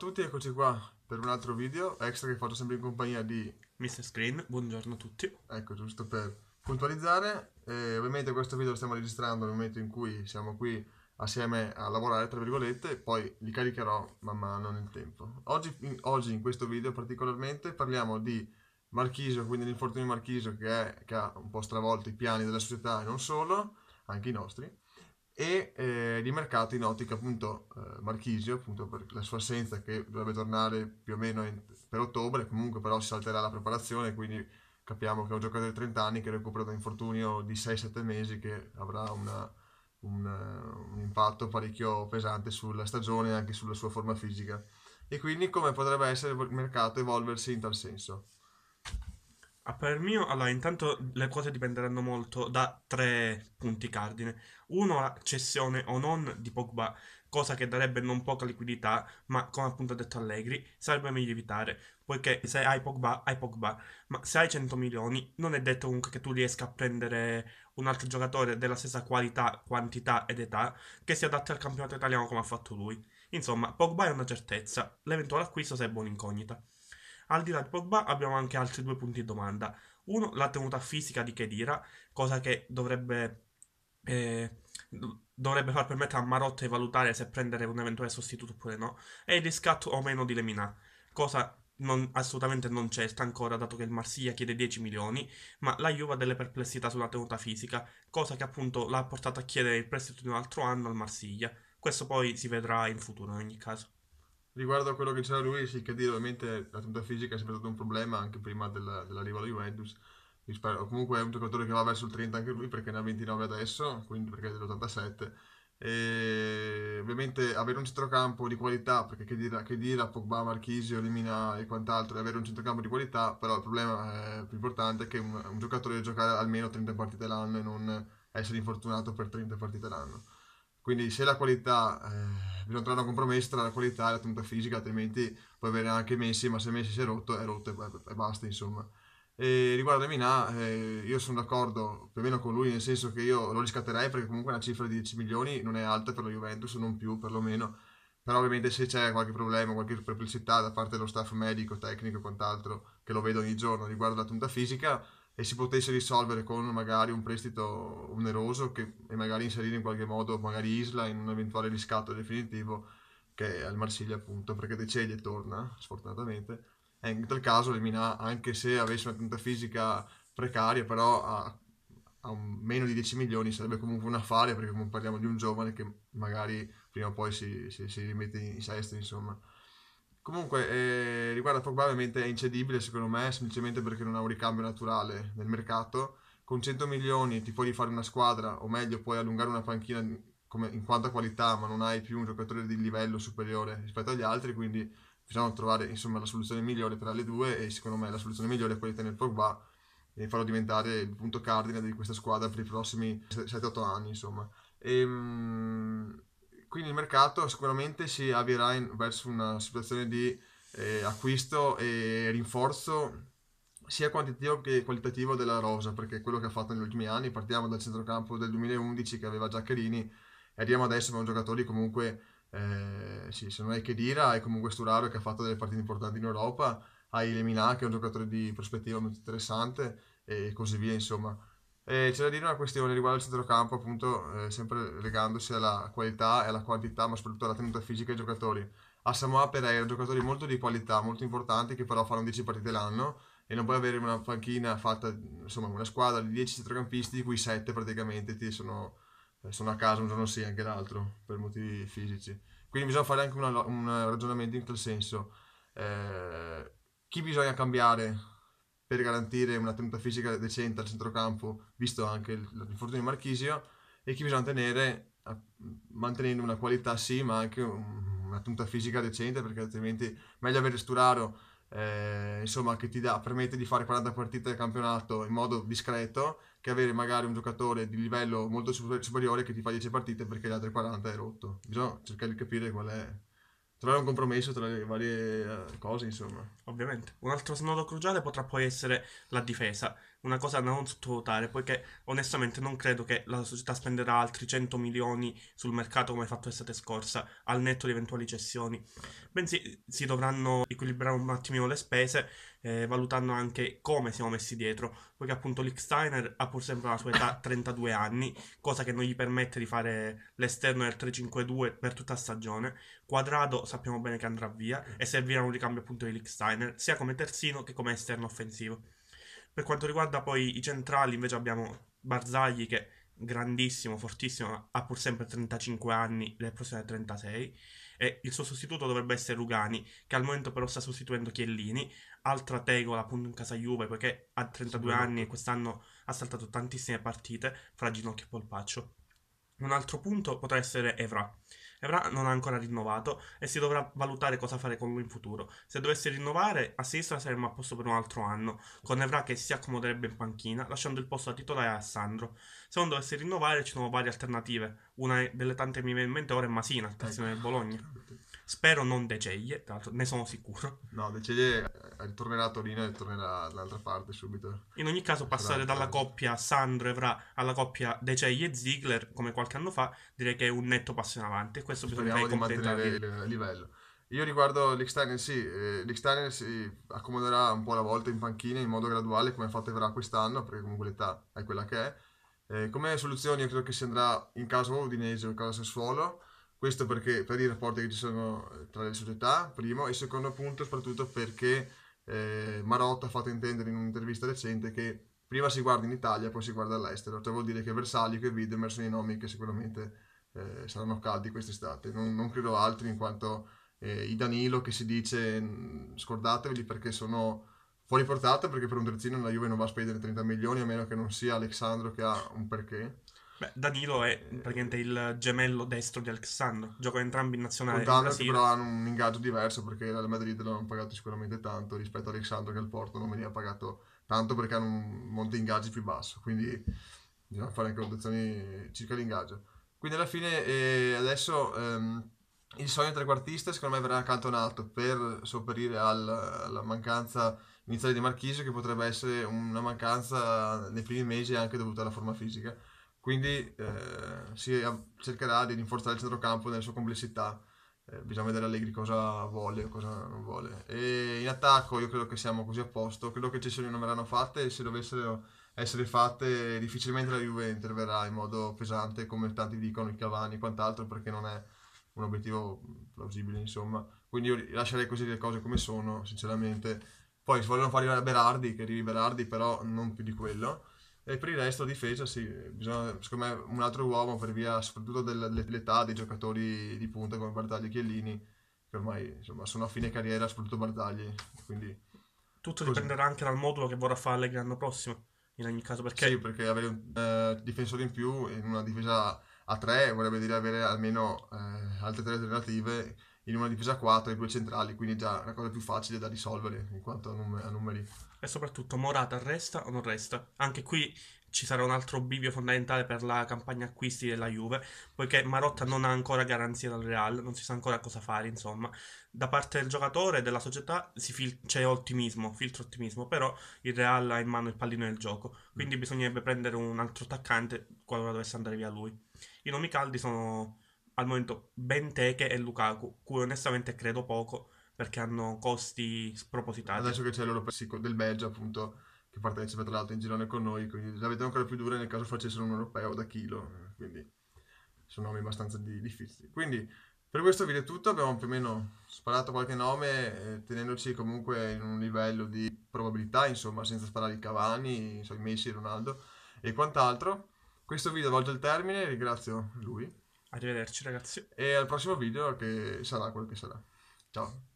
tutti, eccoci qua per un altro video extra che faccio sempre in compagnia di Mr. Screen, buongiorno a tutti. Ecco, giusto per puntualizzare. Eh, ovviamente questo video lo stiamo registrando nel momento in cui siamo qui assieme a lavorare, tra virgolette, poi li caricherò man mano nel tempo. Oggi in, oggi in questo video particolarmente parliamo di Marchisio, quindi l'infortunio Marchisio che, è, che ha un po' stravolto i piani della società e non solo, anche i nostri e eh, di mercato in ottica appunto eh, Marchisio, appunto per la sua assenza che dovrebbe tornare più o meno in, per ottobre, comunque però si salterà la preparazione, quindi capiamo che è un giocatore di 30 anni che recupera da infortunio di 6-7 mesi che avrà una, un, un, impatto parecchio pesante sulla stagione e anche sulla sua forma fisica. E quindi come potrebbe essere il mercato evolversi in tal senso? A parer mio, allora, intanto le cose dipenderanno molto da tre punti cardine. Uno, la cessione o non di Pogba, cosa che darebbe non poca liquidità, ma come appunto ha detto Allegri, sarebbe meglio evitare, poiché se hai Pogba, hai Pogba, ma se hai 100 milioni, non è detto comunque che tu riesca a prendere un altro giocatore della stessa qualità, quantità ed età, che si adatti al campionato italiano come ha fatto lui. Insomma, Pogba è una certezza, l'eventuale acquisto sarebbe un'incognita. Al di là di Pogba abbiamo anche altri due punti di domanda. Uno, la tenuta fisica di Kedira, cosa che dovrebbe, eh, dovrebbe far permettere a Marotta di valutare se prendere un eventuale sostituto oppure no, e il riscatto o meno di Lemina, cosa non, assolutamente non certa ancora, dato che il Marsiglia chiede 10 milioni, ma la Juve ha delle perplessità sulla tenuta fisica, cosa che appunto l'ha portato a chiedere il prestito di un altro anno al Marsiglia. Questo poi si vedrà in futuro in ogni caso. Riguardo a quello che diceva lui, sì, che dire, ovviamente la tenuta fisica è sempre stato un problema anche prima della, dell'arrivo alla Juventus. Spero, comunque è un giocatore che va verso il 30 anche lui perché ne ha 29 adesso, quindi perché è dell'87. E ovviamente avere un centrocampo di qualità, perché che dire, che dire a Pogba, Marchisio, Elimina e quant'altro, avere un centrocampo di qualità, però il problema più importante è che un, un giocatore deve giocare almeno 30 partite l'anno e non essere infortunato per 30 partite l'anno. Quindi se la qualità, eh, bisogna trovare un compromesso tra la qualità e la tenuta fisica, altrimenti puoi avere anche Messi, ma se Messi si è rotto, è rotto e, e basta, insomma. E riguardo Mina, eh, io sono d'accordo più o meno con lui, nel senso che io lo riscatterei perché comunque una cifra di 10 milioni non è alta per la Juventus, non più perlomeno. Però ovviamente se c'è qualche problema, qualche perplessità da parte dello staff medico, tecnico e quant'altro, che lo vedo ogni giorno riguardo la tenuta fisica, e si potesse risolvere con magari un prestito oneroso che, e magari inserire in qualche modo magari Isla in un eventuale riscatto definitivo che è al Marsiglia appunto perché De Ceglie torna sfortunatamente e in tal caso Lemina anche se avesse una tenuta fisica precaria però a, a meno di 10 milioni sarebbe comunque un affare perché parliamo di un giovane che magari prima o poi si, si, si rimette in sesto insomma Comunque, eh, riguardo a Pogba, ovviamente è incedibile secondo me, semplicemente perché non ha un ricambio naturale nel mercato. Con 100 milioni ti puoi rifare una squadra, o meglio, puoi allungare una panchina come, in quanto a qualità, ma non hai più un giocatore di livello superiore rispetto agli altri, quindi bisogna trovare insomma, la soluzione migliore tra le due e secondo me la soluzione migliore è quella di tenere Pogba e farlo diventare il punto cardine di questa squadra per i prossimi 7-8 anni, insomma. E, ehm, quindi il mercato sicuramente si avvierà in, verso una situazione di eh, acquisto e rinforzo sia quantitativo che qualitativo della rosa, perché è quello che ha fatto negli ultimi anni. Partiamo dal centrocampo del 2011 che aveva Giaccherini e arriviamo adesso con giocatori comunque, eh, sì, se non hai Kedira, hai comunque Sturaro che ha fatto delle partite importanti in Europa, hai Lemina che è un giocatore di prospettiva molto interessante e così via, insomma. Eh, c'è da dire una questione riguardo al centrocampo, appunto, eh, sempre legandosi alla qualità e alla quantità, ma soprattutto alla tenuta fisica dei giocatori. A Samoa Pereira, giocatori molto di qualità, molto importanti, che però fanno 10 partite l'anno e non puoi avere una panchina fatta, insomma, una squadra di 10 centrocampisti, di cui 7 praticamente ti sono, eh, sono a casa un giorno sì, anche l'altro, per motivi fisici. Quindi bisogna fare anche una, un ragionamento in tal senso. Eh, chi bisogna cambiare per garantire una tenuta fisica decente al centrocampo, visto anche l'infortunio di Marchisio, e chi bisogna tenere mantenendo una qualità sì, ma anche una tenuta fisica decente, perché altrimenti meglio avere Sturaro, eh, insomma, che ti dà, permette di fare 40 partite del campionato in modo discreto, che avere magari un giocatore di livello molto superiore che ti fa 10 partite perché le altre 40 è rotto. Bisogna cercare di capire qual è trovare un compromesso tra le varie eh, cose, insomma. Ovviamente. Un altro snodo cruciale potrà poi essere la difesa. Una cosa da non sottovalutare, poiché onestamente non credo che la società spenderà altri 100 milioni sul mercato come fatto l'estate scorsa, al netto di eventuali cessioni. Bensì si dovranno equilibrare un attimino le spese, eh, valutando anche come siamo messi dietro, poiché appunto Licksteiner ha pur sempre la sua età 32 anni, cosa che non gli permette di fare l'esterno del 3-5-2 per tutta la stagione. Quadrado sappiamo bene che andrà via e servirà un ricambio appunto di Licksteiner, sia come terzino che come esterno offensivo. Per quanto riguarda poi i centrali, invece abbiamo Barzagli che grandissimo, fortissimo, ha pur sempre 35 anni, le prossime 36 e il suo sostituto dovrebbe essere Rugani, che al momento però sta sostituendo Chiellini, altra tegola appunto in casa Juve perché ha 32 anni e quest'anno ha saltato tantissime partite fra ginocchio e polpaccio. Un altro punto potrà essere Evra. Evra non ha ancora rinnovato e si dovrà valutare cosa fare con lui in futuro. Se dovesse rinnovare, a sinistra saremmo a posto per un altro anno, con Evra che si accomoderebbe in panchina, lasciando il posto a titolare a Sandro. Se non dovesse rinnovare, ci sono varie alternative. Una delle tante che mi viene in mente ora è Masina, il terzino del Bologna. Spero non De Ceglie, tra l'altro ne sono sicuro. No, De Ceglie eh, ritornerà a Torino e tornerà dall'altra parte subito. In ogni caso, passare dalla coppia Sandro Evra alla coppia De Ceglie e Ziegler, come qualche anno fa, direi che è un netto passo in avanti. E questo bisogna mantenere il livello. Io riguardo l'Extender, sì, eh, l'Extender si accomoderà un po' alla volta in panchina in modo graduale, come ha fatto Evra quest'anno, perché comunque l'età è quella che è. Eh, come soluzioni io credo che si andrà in caso Udinese o in caso Sassuolo questo perché per i rapporti che ci sono eh, tra le società, primo, e secondo punto soprattutto perché eh, Marotta ha fatto intendere in un'intervista recente che prima si guarda in Italia poi si guarda all'estero, cioè vuol dire che Versailles e Widmer sono i nomi che sicuramente eh, saranno caldi quest'estate, non, non credo altri in quanto eh, i Danilo che si dice scordateveli perché sono fuori portata perché per un terzino la Juve non va a spendere 30 milioni a meno che non sia Alexandro che ha un perché Beh, Danilo è praticamente il gemello destro di Alexandro. Giocano entrambi in nazionale. Contando che però hanno un ingaggio diverso perché il Madrid l'hanno pagato sicuramente tanto rispetto a Alexandro che il Porto non veniva pagato tanto perché hanno un monte ingaggi più basso. Quindi bisogna fare anche valutazioni circa l'ingaggio. Quindi alla fine eh, adesso ehm, il sogno trequartista secondo me verrà accantonato per sopperire al, alla mancanza iniziale di Marchisio che potrebbe essere una mancanza nei primi mesi anche dovuta alla forma fisica quindi eh, si cercherà di rinforzare il centrocampo nella sua complessità. Eh, bisogna vedere Allegri cosa vuole o cosa non vuole. E in attacco io credo che siamo così a posto. Credo che cessioni non verranno fatte e se dovessero essere fatte difficilmente la Juve interverrà in modo pesante come tanti dicono i Cavani e quant'altro perché non è un obiettivo plausibile insomma. Quindi io lascerei così le cose come sono sinceramente. Poi si vogliono fare Berardi, che arrivi Berardi però non più di quello e per il resto difesa sì, bisogna secondo me un altro uomo per via soprattutto dell'età dei giocatori di punta come Bartagli e Chiellini, che ormai insomma, sono a fine carriera, soprattutto Bartagli. Quindi, Tutto così. dipenderà anche dal modulo che vorrà fare Allegri l'anno prossimo, in ogni caso. Perché... Sì, perché avere un eh, difensore in più in una difesa a 3 vorrebbe dire avere almeno eh, altre tre alternative in una difesa a 4 e due centrali, quindi già una cosa più facile da risolvere in quanto a, num- a numeri e soprattutto Morata resta o non resta. Anche qui ci sarà un altro bivio fondamentale per la campagna acquisti della Juve, poiché Marotta non ha ancora garanzia dal Real, non si sa ancora cosa fare, insomma. Da parte del giocatore e della società fil- c'è ottimismo, filtro ottimismo, però il Real ha in mano il pallino del gioco, quindi mm. bisognerebbe prendere un altro attaccante qualora dovesse andare via lui. I nomi caldi sono al momento Benteke e Lukaku, cui onestamente credo poco, perché hanno costi spropositati. Adesso che c'è l'Europa del Belgio, appunto, che partecipa tra l'altro in girone con noi, quindi la vedo ancora più dura nel caso facessero un europeo da chilo, quindi sono nomi abbastanza di, difficili. Quindi per questo video è tutto, abbiamo più o meno sparato qualche nome, eh, tenendoci comunque in un livello di probabilità, insomma, senza sparare i Cavani, i Messi, Ronaldo e quant'altro. Questo video volge al termine, ringrazio lui. Arrivederci ragazzi. E al prossimo video che sarà quel che sarà. Ciao.